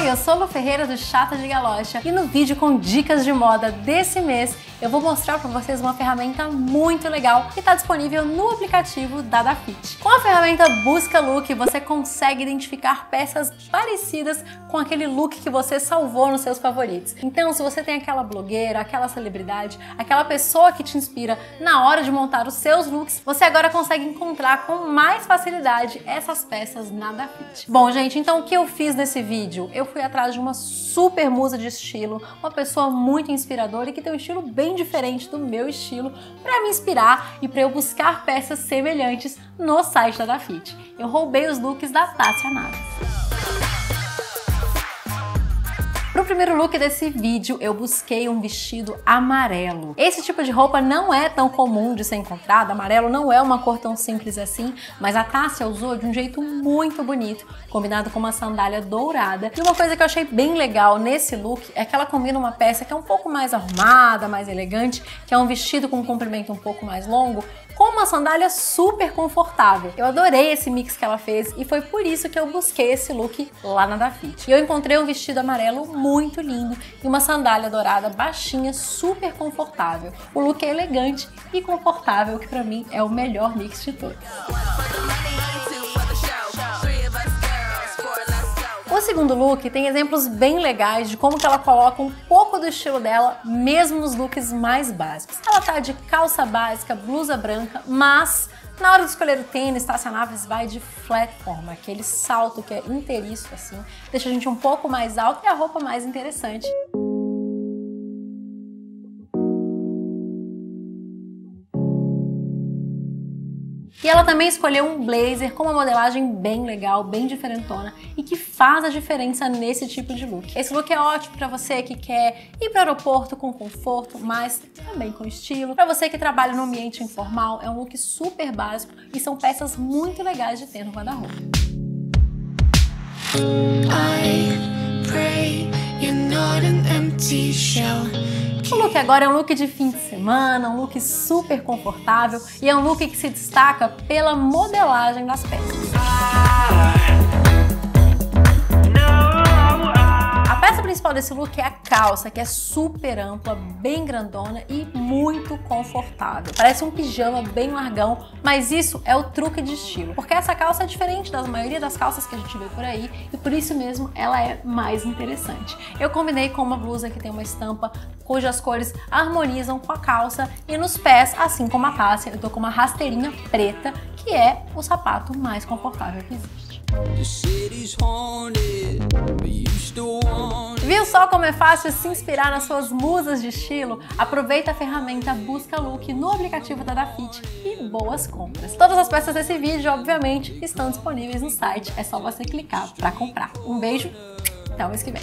Oi, eu sou Lu Ferreira do Chata de Galocha e no vídeo com dicas de moda desse mês eu vou mostrar para vocês uma ferramenta muito legal que está disponível no aplicativo da Dafit. Com a ferramenta Busca Look, você consegue identificar peças parecidas com aquele look que você salvou nos seus favoritos. Então, se você tem aquela blogueira, aquela celebridade, aquela pessoa que te inspira na hora de montar os seus looks, você agora consegue encontrar com mais facilidade essas peças na Dafit. Bom, gente, então o que eu fiz nesse vídeo? Eu fui atrás de uma super musa de estilo, uma pessoa muito inspiradora e que tem um estilo bem diferente do meu estilo para me inspirar e para eu buscar peças semelhantes no site da Dafit. Eu roubei os looks da Tássia Naves. Primeiro look desse vídeo, eu busquei um vestido amarelo. Esse tipo de roupa não é tão comum de ser encontrado, amarelo não é uma cor tão simples assim, mas a Tássia usou de um jeito muito bonito, combinado com uma sandália dourada. E uma coisa que eu achei bem legal nesse look é que ela combina uma peça que é um pouco mais arrumada, mais elegante, que é um vestido com um comprimento um pouco mais longo, uma sandália super confortável. Eu adorei esse mix que ela fez e foi por isso que eu busquei esse look lá na Dafit. E eu encontrei um vestido amarelo muito lindo e uma sandália dourada baixinha, super confortável. O look é elegante e confortável, que para mim é o melhor mix de todos. O segundo look tem exemplos bem legais de como que ela coloca um pouco do estilo dela, mesmo nos looks mais básicos. Ela tá de calça básica, blusa branca, mas na hora de escolher o tênis, Tassia Naves vai de platform, aquele salto que é inteiriço assim, deixa a gente um pouco mais alto e a roupa mais interessante. E ela também escolheu um blazer com uma modelagem bem legal, bem diferentona e que faz a diferença nesse tipo de look. Esse look é ótimo para você que quer ir para o aeroporto com conforto, mas também com estilo. Para você que trabalha no ambiente informal, é um look super básico e são peças muito legais de ter no guarda-roupa. O look agora é um look de fim de semana, um look super confortável e é um look que se destaca pela modelagem das peças. Principal desse look é a calça, que é super ampla, bem grandona e muito confortável. Parece um pijama bem largão, mas isso é o truque de estilo, porque essa calça é diferente da maioria das calças que a gente vê por aí e por isso mesmo ela é mais interessante. Eu combinei com uma blusa que tem uma estampa cujas cores harmonizam com a calça e nos pés, assim como a Tássia, eu tô com uma rasteirinha preta, que é o sapato mais confortável que existe. Viu só como é fácil se inspirar nas suas musas de estilo? Aproveita a ferramenta Busca Look no aplicativo da Dafit e boas compras. Todas as peças desse vídeo, obviamente, estão disponíveis no site. É só você clicar para comprar. Um beijo, até o mês que vem.